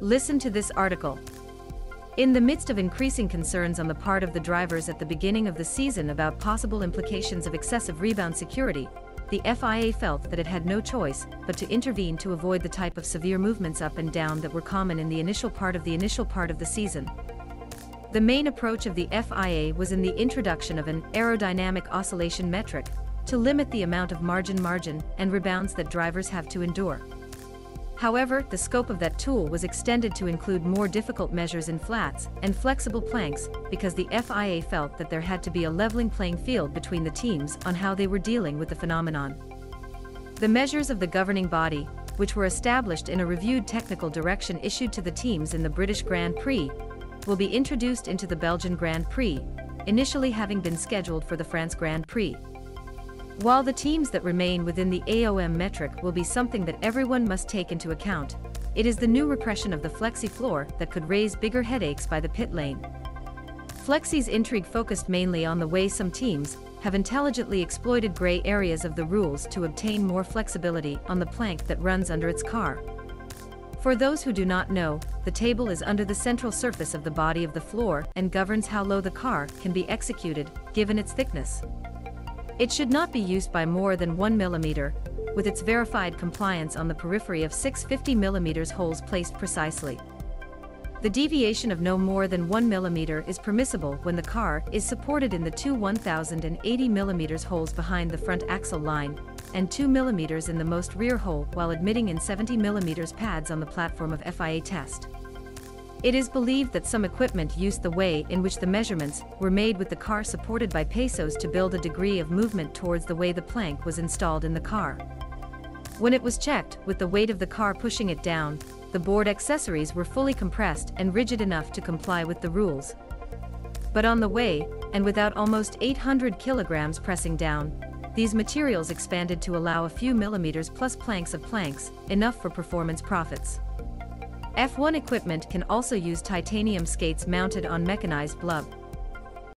Listen to this article. In the midst of increasing concerns on the part of the drivers at the beginning of the season about possible implications of excessive rebound security, the FIA felt that it had no choice but to intervene to avoid the type of severe movements up and down that were common in the initial part of the initial part of the season. The main approach of the FIA was in the introduction of an aerodynamic oscillation metric to limit the amount of margin margin and rebounds that drivers have to endure. However, the scope of that tool was extended to include more difficult measures in flats and flexible planks because the FIA felt that there had to be a leveling playing field between the teams on how they were dealing with the phenomenon. The measures of the governing body, which were established in a reviewed technical direction issued to the teams in the British Grand Prix, will be introduced into the Belgian Grand Prix, initially having been scheduled for the France Grand Prix. While the teams that remain within the AOM metric will be something that everyone must take into account, it is the new repression of the flexi floor that could raise bigger headaches by the pit lane. Flexi's intrigue focused mainly on the way some teams have intelligently exploited gray areas of the rules to obtain more flexibility on the plank that runs under its car. For those who do not know, the table is under the central surface of the body of the floor and governs how low the car can be executed, given its thickness. It should not be used by more than 1 mm, with its verified compliance on the periphery of 650 mm holes placed precisely. The deviation of no more than 1 mm is permissible when the car is supported in the two 1080 mm holes behind the front axle line and 2 mm in the most rear hole while admitting in 70 mm pads on the platform of FIA test. It is believed that some equipment used the way in which the measurements were made with the car supported by pesos to build a degree of movement towards the way the plank was installed in the car. When it was checked, with the weight of the car pushing it down, the board accessories were fully compressed and rigid enough to comply with the rules. But on the way, and without almost 800 kilograms pressing down, these materials expanded to allow a few millimeters plus planks of planks, enough for performance profits. F1 equipment can also use titanium skates mounted on mechanized blub.